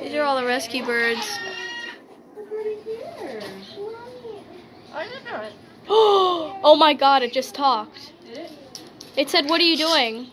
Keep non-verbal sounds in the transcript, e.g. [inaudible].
These are all the rescue birds. [gasps] oh my god, it just talked. It said, what are you doing?